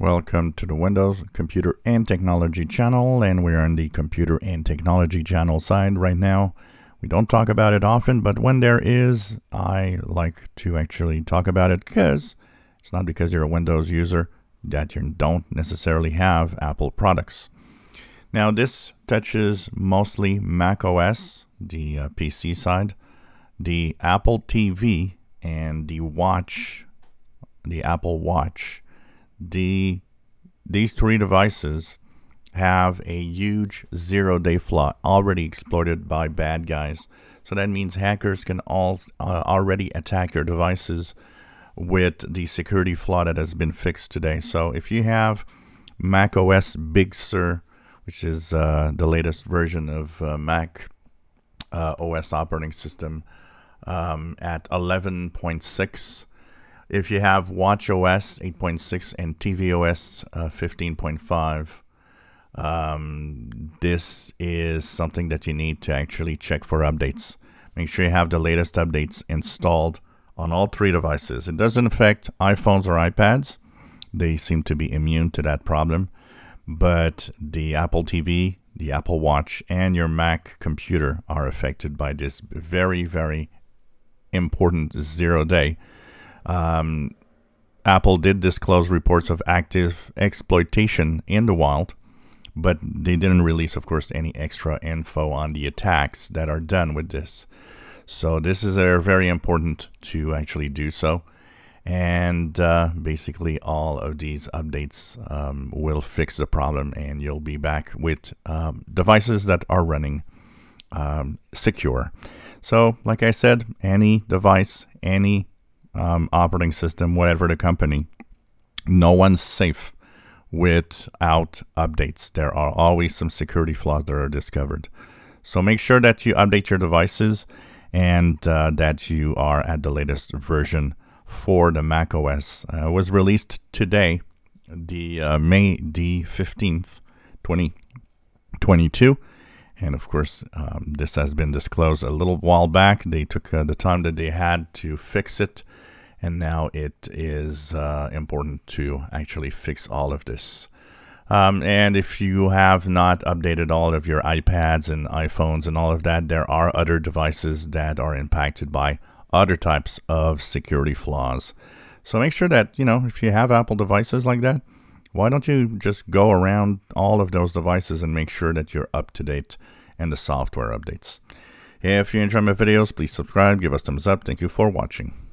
Welcome to the Windows Computer and Technology channel, and we're on the Computer and Technology channel side right now. We don't talk about it often, but when there is, I like to actually talk about it because it's not because you're a Windows user that you don't necessarily have Apple products. Now, this touches mostly Mac OS, the uh, PC side, the Apple TV, and the Watch, the Apple Watch the these three devices have a huge zero day flaw already exploited by bad guys. So that means hackers can all uh, already attack your devices with the security flaw that has been fixed today. So if you have Mac OS Big Sur, which is uh, the latest version of uh, Mac uh, OS operating system um, at 11.6, if you have WatchOS 8.6 and tvOS uh, 15.5, um, this is something that you need to actually check for updates. Make sure you have the latest updates installed on all three devices. It doesn't affect iPhones or iPads. They seem to be immune to that problem. But the Apple TV, the Apple Watch, and your Mac computer are affected by this very, very important zero day um, Apple did disclose reports of active exploitation in the wild, but they didn't release, of course, any extra info on the attacks that are done with this. So this is very important to actually do so. And uh, basically, all of these updates um, will fix the problem, and you'll be back with um, devices that are running um, secure. So, like I said, any device, any um, operating system, whatever the company, no one's safe without updates. There are always some security flaws that are discovered. So make sure that you update your devices and uh, that you are at the latest version for the Mac OS. Uh, was released today, the uh, May the 15th, 2022. And of course, um, this has been disclosed a little while back. They took uh, the time that they had to fix it and now it is uh, important to actually fix all of this. Um, and if you have not updated all of your iPads and iPhones and all of that, there are other devices that are impacted by other types of security flaws. So make sure that, you know, if you have Apple devices like that, why don't you just go around all of those devices and make sure that you're up to date and the software updates. If you enjoy my videos, please subscribe, give us thumbs up. Thank you for watching.